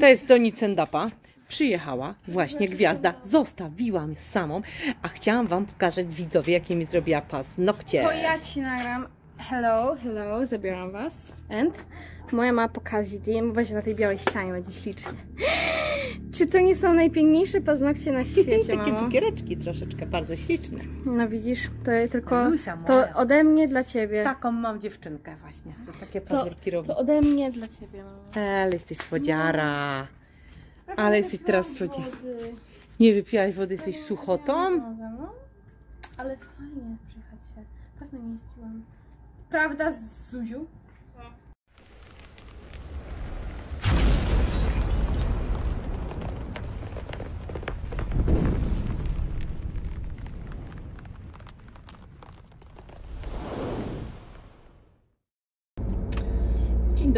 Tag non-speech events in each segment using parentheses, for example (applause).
To jest Doni Cendapa. Przyjechała właśnie gwiazda. Zostawiłam samą, a chciałam Wam pokazać widzowie, jakie mi zrobiła paznokcie. To ja ci nagram. Hello, hello, zabieram was. And moja pokaże im właśnie na tej białej ścianie będzie ślicznie. Czy to nie są najpiękniejsze paznokcie na (laughs) świecie, Takie mamo? cukiereczki troszeczkę, bardzo śliczne. No widzisz, to tylko Lusia to ode mnie dla ciebie. Taką mam dziewczynkę właśnie, że takie to, pazurki robi. to ode mnie dla ciebie, mamo. Ale jesteś słodziara. Ale jesteś teraz słodziara. Wody. Nie wypiłaś wody, jesteś suchotą? No. Ale fajnie przyjechać się. Dawno nie jeździłam. Prawda, Zuziu?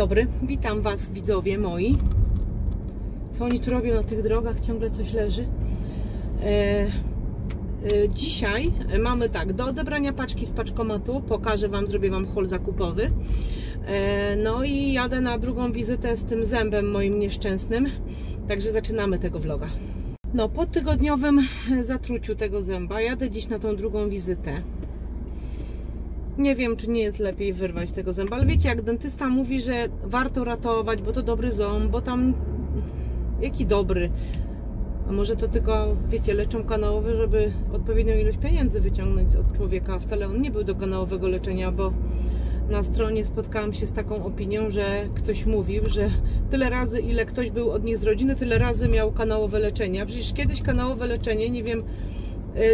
Dobry, witam Was widzowie moi. Co oni tu robią na tych drogach? Ciągle coś leży. E, e, dzisiaj mamy tak, do odebrania paczki z paczkomatu, pokażę Wam, zrobię Wam haul zakupowy. E, no i jadę na drugą wizytę z tym zębem moim nieszczęsnym, także zaczynamy tego vloga. No, po tygodniowym zatruciu tego zęba jadę dziś na tą drugą wizytę. Nie wiem, czy nie jest lepiej wyrwać tego zęba, ale wiecie, jak dentysta mówi, że warto ratować, bo to dobry ząb, bo tam jaki dobry. A może to tylko, wiecie, leczą kanałowe, żeby odpowiednią ilość pieniędzy wyciągnąć od człowieka. Wcale on nie był do kanałowego leczenia, bo na stronie spotkałam się z taką opinią, że ktoś mówił, że tyle razy, ile ktoś był od nich z rodziny, tyle razy miał kanałowe leczenie. A przecież kiedyś kanałowe leczenie, nie wiem,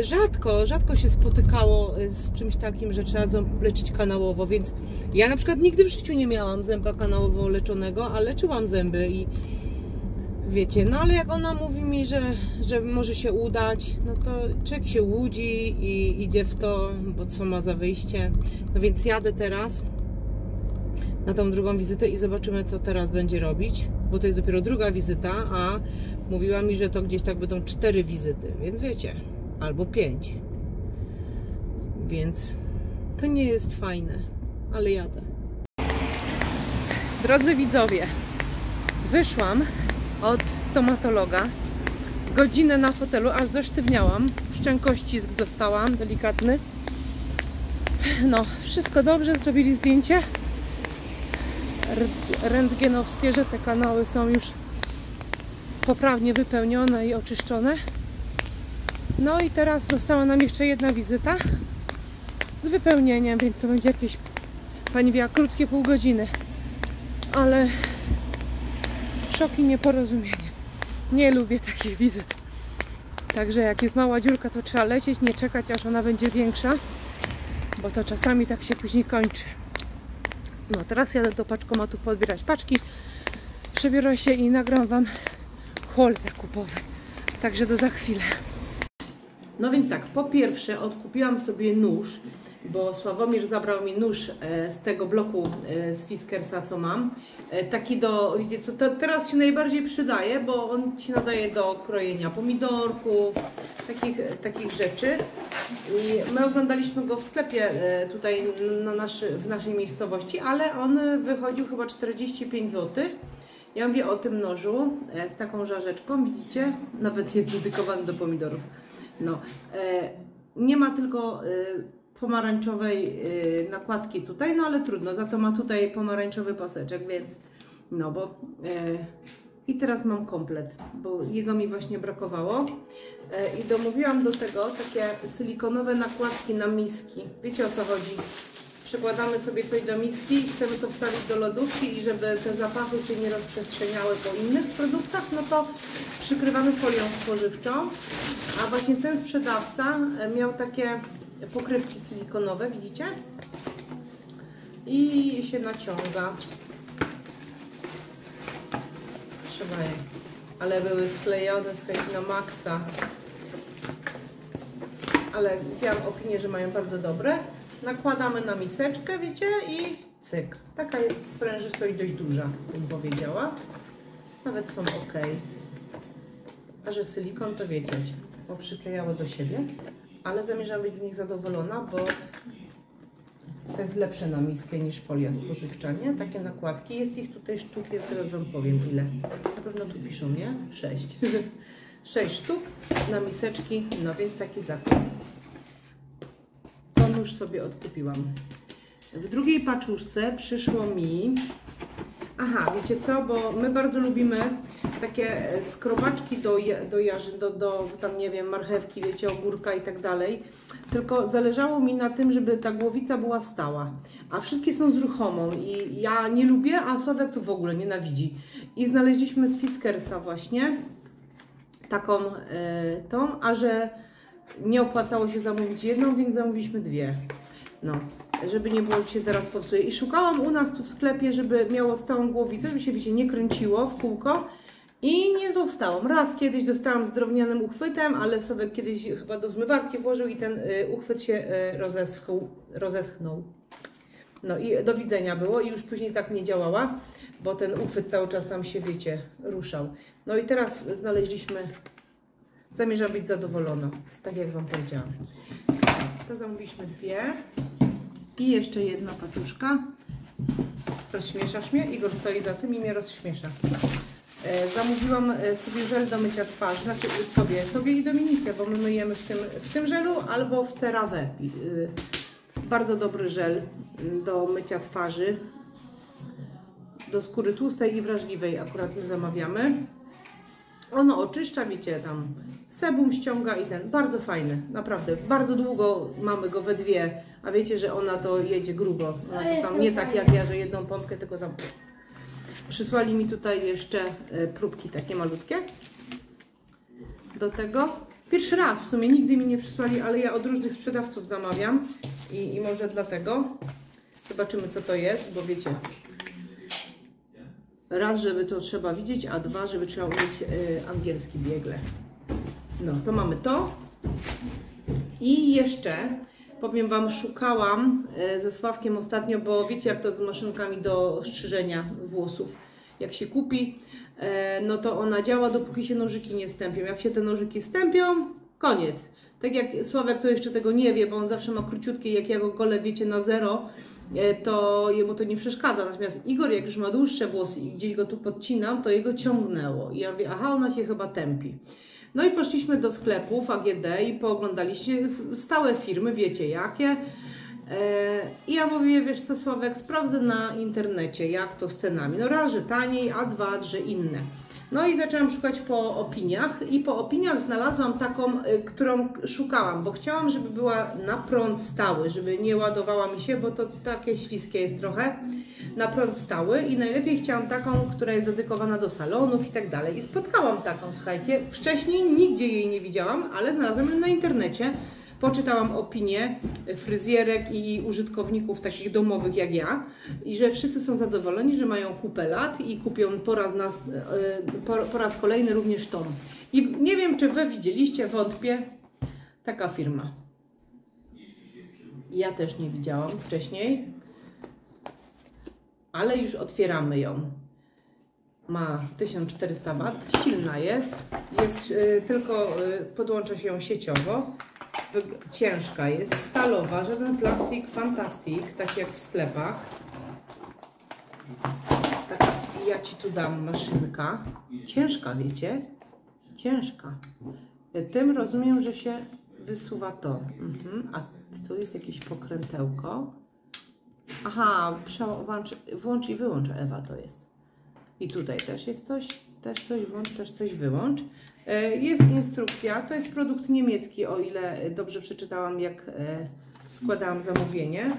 rzadko, rzadko się spotykało e, z czymś takim, że trzeba ząb leczyć kanałowo, więc ja na przykład nigdy w życiu nie miałam zęba kanałowo leczonego, a leczyłam zęby i wiecie, no ale jak ona mówi mi, że, że może się udać, no to człowiek się łudzi i idzie w to, bo co ma za wyjście. No więc jadę teraz na tą drugą wizytę i zobaczymy, co teraz będzie robić, bo to jest dopiero druga wizyta, a mówiła mi, że to gdzieś tak będą cztery wizyty, więc wiecie, albo pięć. Więc to nie jest fajne, ale jadę. Drodzy widzowie, wyszłam od stomatologa. Godzinę na fotelu, aż zesztywniałam. Szczękościsk dostałam, delikatny. No, wszystko dobrze, zrobili zdjęcie rentgenowskie, że te kanały są już poprawnie wypełnione i oczyszczone. No i teraz została nam jeszcze jedna wizyta z wypełnieniem, więc to będzie jakieś, pani wie, krótkie pół godziny. Ale szok i nieporozumienie. Nie lubię takich wizyt. Także jak jest mała dziurka, to trzeba lecieć, nie czekać, aż ona będzie większa, bo to czasami tak się później kończy. No, teraz jadę do paczkomatów podbierać paczki. Przebiorę się i nagram Wam haul zakupowy. Także do za chwilę. No więc tak, po pierwsze odkupiłam sobie nóż, bo Sławomir zabrał mi nóż e, z tego bloku e, z Fiskersa, co mam. E, Taki do, wiecie co, teraz się najbardziej przydaje, bo on się nadaje do krojenia pomidorków, takich, takich rzeczy. I my oglądaliśmy go w sklepie tutaj na naszy, w naszej miejscowości, ale on wychodził chyba 45 zł. Ja mówię o tym nożu z taką żarzeczką, widzicie? Nawet jest dedykowany do pomidorów. No, e, nie ma tylko e, pomarańczowej e, nakładki tutaj, no ale trudno, za to ma tutaj pomarańczowy paseczek, więc no bo i teraz mam komplet, bo jego mi właśnie brakowało i domówiłam do tego takie silikonowe nakładki na miski. Wiecie o co chodzi? Przykładamy sobie coś do miski i chcemy to wstawić do lodówki i żeby te zapachy się nie rozprzestrzeniały po innych produktach, no to przykrywamy folią spożywczą. A właśnie ten sprzedawca e, miał takie pokrywki silikonowe, widzicie? I się naciąga. Trzeba je. Ale były sklejone, słuchajcie, na maksa. Ale widziałam opinię, że mają bardzo dobre. Nakładamy na miseczkę, wiecie, i cyk. Taka jest sprężystość dość duża, bym powiedziała. Nawet są ok. A że silikon to wiecie, bo przyklejało do siebie. Ale zamierzam być z nich zadowolona, bo to jest lepsze na miskę niż folia spożywcza, nie? Takie nakładki. Jest ich tutaj sztuki, teraz Wam powiem ile. Na pewno tu piszą, nie? Sześć. (laughs) Sześć sztuk na miseczki, no więc taki zakup. Już sobie odkupiłam. W drugiej paczuszce przyszło mi... Aha, wiecie co, bo my bardzo lubimy takie e, skrobaczki do, do jarzy, do, do tam nie wiem, marchewki, wiecie, ogórka i tak dalej. Tylko zależało mi na tym, żeby ta głowica była stała. A wszystkie są z ruchomą i ja nie lubię, a Sławek to w ogóle nienawidzi. I znaleźliśmy z Fiskersa właśnie taką e, tą, a że nie opłacało się zamówić jedną, więc zamówiliśmy dwie. No, żeby nie było, że się zaraz popsuje. I szukałam u nas tu w sklepie, żeby miało stałą głowicę, żeby się wiecie, nie kręciło w kółko. I nie dostałam. Raz kiedyś dostałam z drewnianym uchwytem, ale sobie kiedyś chyba do zmywarki włożył i ten y, uchwyt się y, rozeschł, rozeschnął. No i do widzenia było i już później tak nie działała, bo ten uchwyt cały czas tam się, wiecie, ruszał. No i teraz znaleźliśmy, zamierzam być zadowolona, tak jak Wam powiedziałam. To zamówiliśmy dwie i jeszcze jedna paczuszka. Rozśmieszasz mnie? Igor stoi za tym i mnie rozśmiesza. E, Zamówiłam e, sobie żel do mycia twarzy, znaczy sobie, sobie i Dominice, bo my myjemy w tym, w tym żelu albo w CeraVe. Bardzo dobry żel y, do mycia twarzy. Do skóry tłustej i wrażliwej akurat my zamawiamy. Ono oczyszcza, wiecie, tam sebum ściąga i ten, bardzo fajny, naprawdę. Bardzo długo mamy go we dwie, a wiecie, że ona to jedzie grubo. Ona to tam nie tak jak ja, że jedną pompkę, tylko tam Przysłali mi tutaj jeszcze e, próbki takie malutkie. Do tego. Pierwszy raz w sumie nigdy mi nie przysłali, ale ja od różnych sprzedawców zamawiam i, i może dlatego. Zobaczymy co to jest, bo wiecie. Raz, żeby to trzeba widzieć, a dwa, żeby trzeba umieć e, angielski biegle. No, to mamy to. I jeszcze powiem Wam, szukałam e, ze Sławkiem ostatnio, bo wiecie jak to z maszynkami do strzyżenia włosów. Jak się kupi, e, no to ona działa dopóki się nożyki nie stępią. Jak się te nożyki stępią, koniec. Tak jak Sławek to jeszcze tego nie wie, bo on zawsze ma króciutkie, jak ja go golę, wiecie, na zero, to jemu to nie przeszkadza. Natomiast Igor, jak już ma dłuższe włosy i gdzieś go tu podcinam, to jego ciągnęło. I ja mówię, aha, ona się chyba tępi. No i poszliśmy do sklepów AGD i pooglądaliście stałe firmy, wiecie jakie. E, I ja mówię, wiesz co Sławek, sprawdzę na internecie jak to z cenami. No raz, że taniej, a dwa, że inne. No i zaczęłam szukać po opiniach i po opiniach znalazłam taką, y, którą szukałam, bo chciałam, żeby była na prąd stały, żeby nie ładowała mi się, bo to takie śliskie jest trochę, na prąd stały i najlepiej chciałam taką, która jest dedykowana do salonów i tak dalej. I spotkałam taką, słuchajcie, wcześniej nigdzie jej nie widziałam, ale znalazłam ją na internecie. Poczytałam opinie fryzjerek i użytkowników takich domowych jak ja i że wszyscy są zadowoleni, że mają kupę lat i kupią po raz, e, po, po raz kolejny również tą. I nie wiem, czy Wy widzieliście, wątpię, taka firma. Ja też nie widziałam wcześniej, ale już otwieramy ją. Ma 1400 W, silna jest, jest y, tylko y, podłącza się ją sieciowo. Ciężka jest, stalowa, żaden plastik, fantastik, tak jak w sklepach. Taka, ja Ci tu dam maszynka. Ciężka, wiecie? Ciężka. Tym rozumiem, że się wysuwa to. Mhm. A tu jest jakieś pokrętełko. Aha, przełącz, włącz i wyłącz Ewa to jest. I tutaj też jest coś, też coś włącz, też coś wyłącz. E, Jest instrukcja, to jest produkt niemiecki, o ile dobrze przeczytałam, jak e, składałam zamówienie.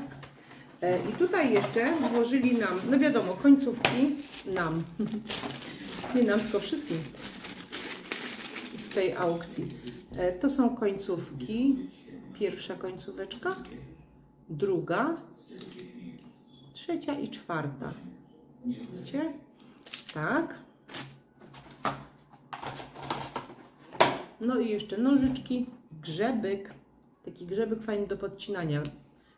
E, I tutaj jeszcze włożyli nam, no wiadomo, końcówki nam, (laughs) nie nam, tylko wszystkim z tej aukcji. To są końcówki, pierwsza końcóweczka, druga, trzecia i czwarta. Widzicie? Tak. No i jeszcze nożyczki, grzebyk. Taki grzebyk fajny do podcinania.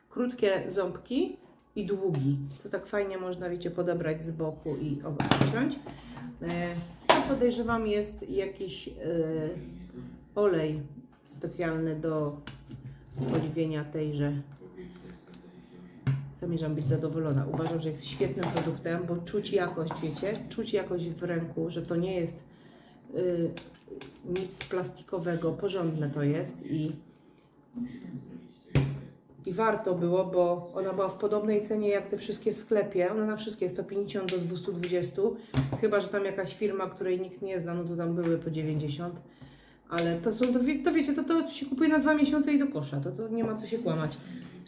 Krótkie ząbki i długi. To tak fajnie można, wiecie, podebrać z boku i obciąć. E, To podejrzewam jest jakiś e, olej specjalny do oliwienia tejże zamierzam być zadowolona. Uważam, że jest świetnym produktem, bo czuć jakość, wiecie, czuć jakość w ręku, że to nie jest y, nic plastikowego, porządne to jest i, i warto było, bo ona była w podobnej cenie jak te wszystkie w sklepie. Ona na wszystkie 150 do 220, chyba że tam jakaś firma, której nikt nie zna, no to tam były po 90. Ale to są, to, wie- to wiecie, to, to się kupuje na dwa miesiące i do kosza, to, to nie ma co się kłamać.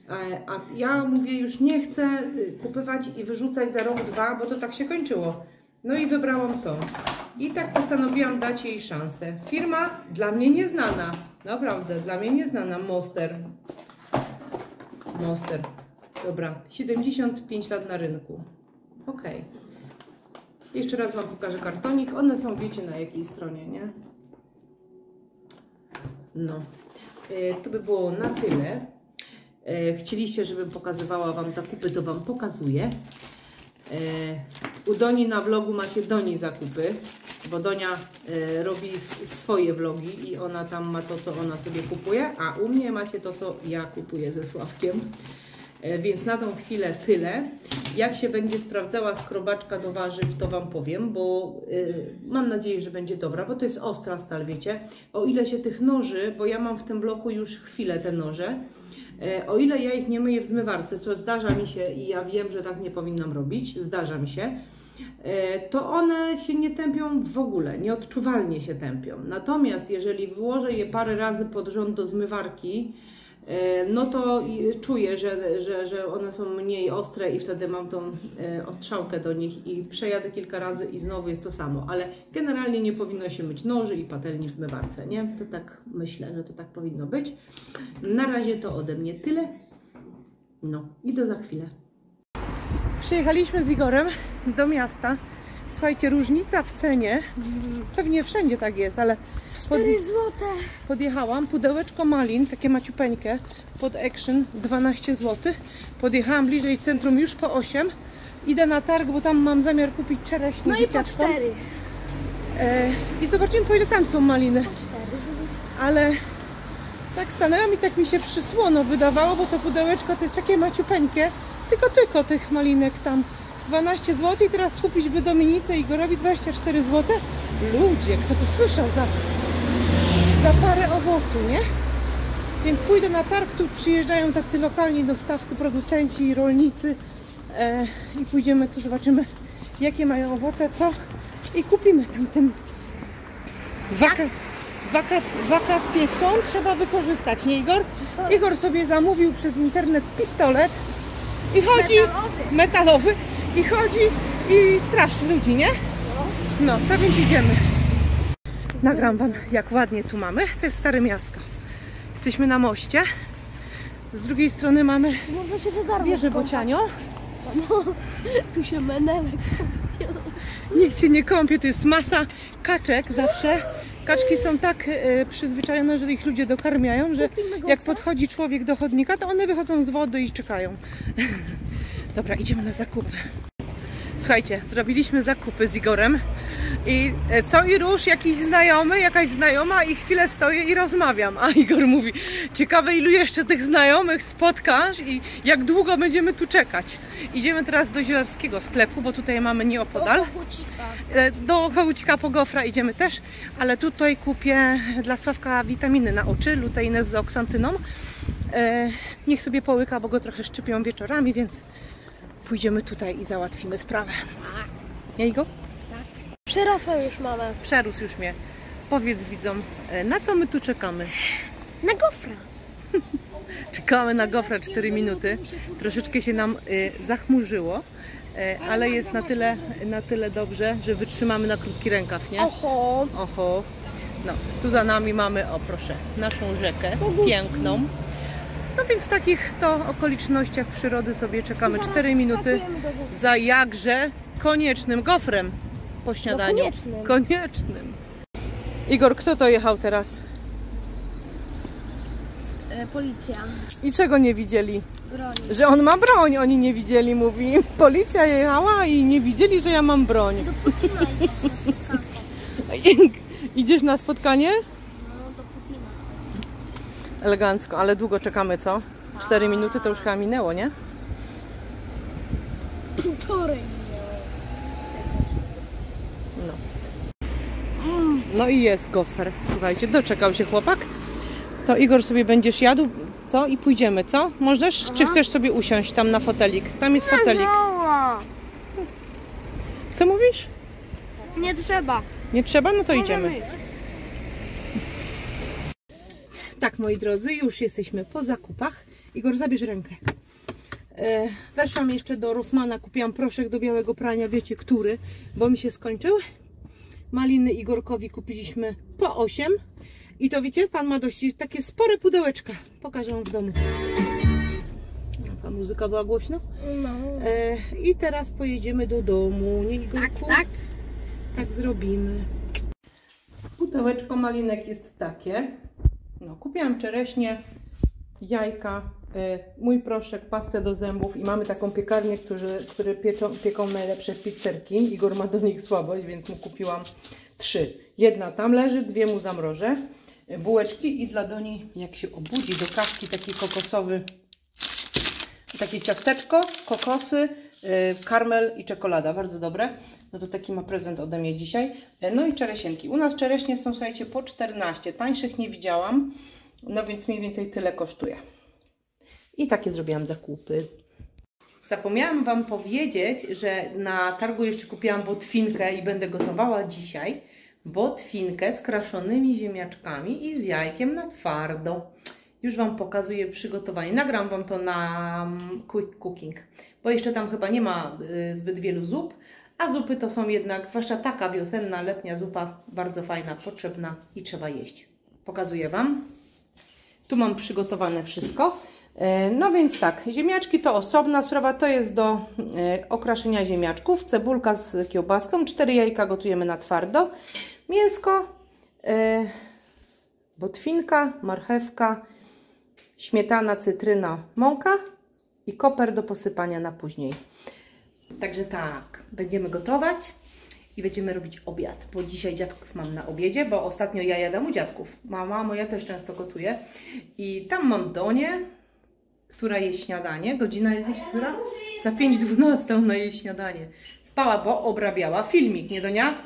E, A ja mówię, już nie chcę y, kupywać i wyrzucać za rok, dwa, bo to tak się kończyło. No i wybrałam to. I tak postanowiłam dać jej szansę. Firma dla mnie nieznana. Naprawdę, dla mnie nieznana. Monster. Monster. Dobra, 75 lat na rynku. Okej. Jeszcze raz Wam pokażę kartonik. One są, wiecie na jakiej stronie, nie? No. E, to by było na tyle. E, chcieliście, żebym pokazywała Wam zakupy, to Wam pokazuję. E, u Doni na vlogu macie Doni zakupy, bo Donia e, robi swoje vlogi i ona tam ma to, co ona sobie kupuje, a u mnie macie to, co ja kupuję ze Sławkiem. E, Więc na tą chwilę tyle. Jak się będzie sprawdzała skrobaczka do warzyw, to Wam powiem, bo y, mam nadzieję, że będzie dobra, bo to jest ostra stal, wiecie. O ile się tych noży, bo ja mam w tym bloku już chwilę te noże, o ile ja ich nie myję w zmywarce, co zdarza mi się i ja wiem, że tak nie powinnam robić, zdarza mi się, to one się nie tępią w ogóle, nieodczuwalnie się tępią. Natomiast jeżeli włożę je parę razy pod rząd do zmywarki, E, no to czuję, że, że, że one są mniej ostre i wtedy mam tą e, ostrzałkę do nich i przejadę kilka razy i znowu jest to samo, ale generalnie nie powinno się myć noży i patelni w zmywarce, nie? To tak myślę, że to tak powinno być. Na razie to ode mnie tyle. No i do za chwilę. Przyjechaliśmy z Igorem do miasta. Słuchajcie, różnica w cenie, pewnie wszędzie tak jest, ale pod, 4 złote. Podjechałam, pudełeczko malin, takie maciupeńkie, pod Action 12 zł. Podjechałam bliżej centrum już po 8. Idę na targ, bo tam mam zamiar kupić czereśnie No i po dzieciaczkom. 4. E, I zobaczymy po ile tam są maliny. Ale tak stanęłam i tak mi się przysłono wydawało, bo to pudełeczko to jest takie maciupeńkie. Tylko, tylko tych malinek tam 12 zł i teraz kupić by Dominice i Igorowi 24 zł. Ludzie, kto to słyszał za, za parę owocu, nie? Więc pójdę na targ, tu przyjeżdżają tacy lokalni dostawcy, producenci i rolnicy e, i pójdziemy tu, zobaczymy jakie mają owoce, co i kupimy tam tym Waka, waka, wakacje są, trzeba wykorzystać, nie Igor? Igor sobie zamówił przez internet pistolet i chodzi Metalowy. metalowy i chodzi i straszy ludzi, nie? No, to więc idziemy. Nagram wam, jak ładnie tu mamy. To jest Stare Miasto. Jesteśmy na moście. Z drugiej strony mamy Można się wydarło. wieżę Bocianią. Tu się menelek. Nikt się nie kąpie, to jest masa kaczek zawsze. Kaczki są tak e, przyzwyczajone, że ich ludzie dokarmiają, że jak podchodzi człowiek do chodnika, to one wychodzą z wody i czekają. (laughs) Dobra, idziemy na zakupy. Słuchajcie, zrobiliśmy zakupy z Igorem i e, co i róż jakiś znajomy, jakaś znajoma i chwilę stoję i rozmawiam, a Igor mówi, ciekawe ilu jeszcze tych znajomych spotkasz i jak długo będziemy tu czekać. Idziemy teraz do zielarskiego sklepu, bo tutaj mamy nieopodal. E, Do Kołucika po gofra idziemy też, ale tutaj kupię dla Sławka witaminy na oczy, luteinę z oksantyną. E, Niech sobie połyka, bo go trochę szczypią wieczorami, więc pójdziemy tutaj i załatwimy sprawę. Nie, Igo? Przerosła już mamę. Przerósł już mnie. Powiedz widzom, e, na co my tu czekamy? Na gofra. (laughs) Czekamy na gofra 4 minuty. Troszeczkę się nam y, zachmurzyło, y, ale jest na tyle, na tyle dobrze, że wytrzymamy na krótki rękaw, nie? Oho. Oho. No, tu za nami mamy, o proszę, naszą rzekę piękną. No więc w takich to okolicznościach przyrody sobie czekamy 4 minuty za jakże koniecznym gofrem po śniadaniu. koniecznym. Koniecznym. Igor, kto to jechał teraz? E, policja. I czego nie widzieli? Broni. Że on ma broń, oni nie widzieli, mówi. Policja jechała i nie widzieli, że ja mam broń. Do Putina (laughs) Idziesz na spotkanie? No, do Putina. Elegancko, ale długo czekamy, co? 4 minuty to już chyba minęło, nie? Wczoraj No. No i jest gofer. Słuchajcie, doczekał się chłopak. To Igor sobie będziesz jadł, co? I pójdziemy, co? Możesz? Czy chcesz sobie usiąść tam na fotelik? Tam jest fotelik. Co mówisz? Nie trzeba. Nie trzeba? No to idziemy. Tak, moi drodzy, już jesteśmy po zakupach. Igor, zabierz rękę. E, weszłam jeszcze do Rossmana, kupiłam proszek do białego prania, wiecie który, bo mi się skończył. Maliny Igorkowi kupiliśmy po 8. I to wiecie, pan ma dość takie spore pudełeczka. Pokażę wam w domu. Ta muzyka była głośno. No. E, I teraz pojedziemy do domu, nie Igorku? Tak, tak. Tak zrobimy. Pudełeczko malinek jest takie. No, kupiłam czereśnie, jajka, y, mój proszek, pastę do zębów i mamy taką piekarnię, którzy, które pieczą, pieką najlepsze pizzerki. Igor ma do nich słabość, więc mu kupiłam trzy. Jedna tam leży, dwie mu zamrożę. Y, Bułeczki i dla Doni, jak się obudzi, do kawki taki kokosowy takie ciasteczko, kokosy, karmel i czekolada, bardzo dobre. No to taki ma prezent ode mnie dzisiaj. Y, No i czeresienki. U nas czereśnie są, słuchajcie, po 14. Tańszych nie widziałam, no więc mniej więcej tyle kosztuje. I takie zrobiłam zakupy. Zapomniałam Wam powiedzieć, że na targu jeszcze kupiłam botwinkę i będę gotowała dzisiaj botwinkę z kraszonymi ziemniaczkami i z jajkiem na twardo. Już Wam pokazuję przygotowanie. Nagram Wam to na mm, Quick Cooking, bo jeszcze tam chyba nie ma y, zbyt wielu zup, a zupy to są jednak, zwłaszcza taka wiosenna, letnia zupa, bardzo fajna, potrzebna i trzeba jeść. Pokazuję Wam. Tu mam przygotowane wszystko. E, No więc tak, ziemniaczki to osobna sprawa, to jest do e, okraszenia ziemniaczków, cebulka z kiełbaską, cztery jajka gotujemy na twardo, mięsko, e, botwinka, marchewka, śmietana, cytryna, mąka i koper do posypania na później. Także tak, będziemy gotować i będziemy robić obiad, bo dzisiaj dziadków mam na obiedzie, bo ostatnio ja jadam u dziadków. Mama moja też często gotuje i tam mam Donię, która je śniadanie. Godzina jest która? Za 5.12 ona je śniadanie. Spała, bo obrabiała filmik, nie Donia?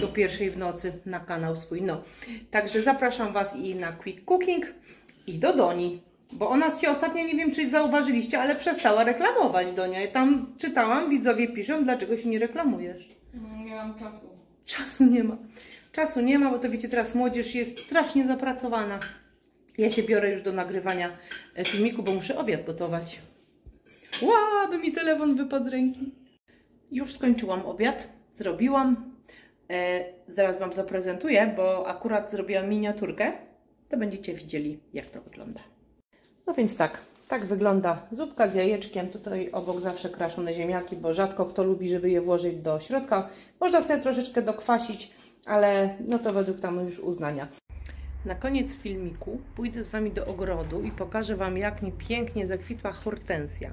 Do pierwszej w nocy na kanał swój. No, także zapraszam Was i na Quick Cooking i do Doni. Bo ona się ostatnio, nie wiem czy zauważyliście, ale przestała reklamować Donia. Ja tam czytałam, widzowie piszą, dlaczego się nie reklamujesz. Nie mam czasu. Czasu nie ma. Czasu nie ma, bo to wiecie, teraz młodzież jest strasznie zapracowana. Ja się biorę już do nagrywania e, filmiku, bo muszę obiad gotować. Ła, by mi telefon wypadł z ręki. Już skończyłam obiad, zrobiłam. E, zaraz Wam zaprezentuję, bo akurat zrobiłam miniaturkę. To będziecie widzieli, jak to wygląda. No więc tak, tak wygląda zupka z jajeczkiem. Tutaj obok zawsze kraszone ziemniaki, bo rzadko kto lubi, żeby je włożyć do środka. Można sobie troszeczkę dokwasić, ale no to według tam już uznania. Na koniec filmiku pójdę z Wami do ogrodu i pokażę Wam, jak mi pięknie zakwitła hortensja.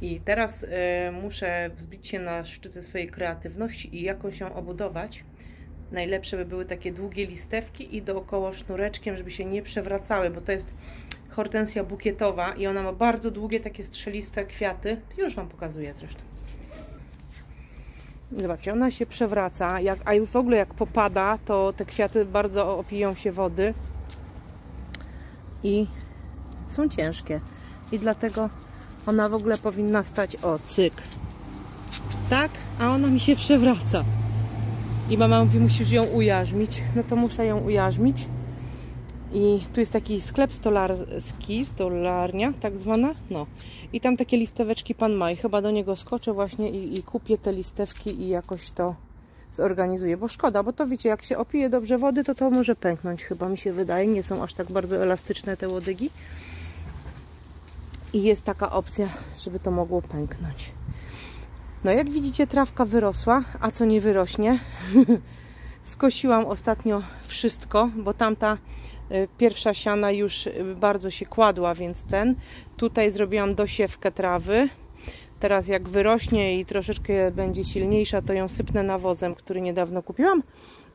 I teraz e, muszę wzbić się na szczyty swojej kreatywności i jakoś ją obudować. Najlepsze by były takie długie listewki i dookoła sznureczkiem, żeby się nie przewracały, bo to jest hortensja bukietowa i ona ma bardzo długie, takie strzeliste kwiaty. Już Wam pokazuję zresztą. Zobaczcie, ona się przewraca, jak, a już w ogóle jak popada, to te kwiaty bardzo opiją się wody i są ciężkie. I dlatego ona w ogóle powinna stać o cyk. Tak, a ona mi się przewraca. I mama mówi, musisz ją ujarzmić. No to muszę ją ujarzmić. I tu jest taki sklep stolarski, stolarnia tak zwana. No. I tam takie listeweczki pan ma i chyba do niego skoczę właśnie i, i kupię te listewki i jakoś to zorganizuję, bo szkoda, bo to wiecie, jak się opije dobrze wody, to to może pęknąć chyba mi się wydaje. Nie są aż tak bardzo elastyczne te łodygi. I jest taka opcja, żeby to mogło pęknąć. No jak widzicie, trawka wyrosła, a co nie wyrośnie? (laughs) Skosiłam ostatnio wszystko, bo tamta y, pierwsza siana już y, bardzo się kładła, więc ten. Tutaj zrobiłam dosiewkę trawy. Teraz jak wyrośnie i troszeczkę będzie silniejsza, to ją sypnę nawozem, który niedawno kupiłam.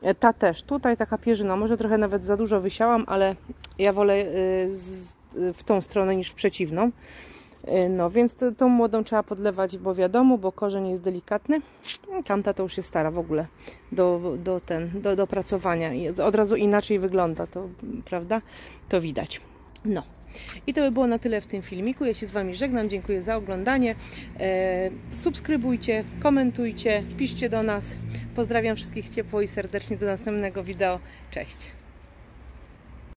E, Ta też. Tutaj taka pierzyna. Może trochę nawet za dużo wysiałam, ale ja wolę y, w tą stronę niż w przeciwną. Y, No więc to, tą młodą trzeba podlewać, bo wiadomo, bo korzeń jest delikatny. No, Tamta to już jest stara w ogóle do, do, ten, do, do pracowania. Od razu inaczej wygląda to, prawda? To widać. No. I to by było na tyle w tym filmiku. Ja się z Wami żegnam. Dziękuję za oglądanie. E, subskrybujcie, komentujcie, piszcie do nas. Pozdrawiam wszystkich ciepło i serdecznie do następnego wideo. Cześć!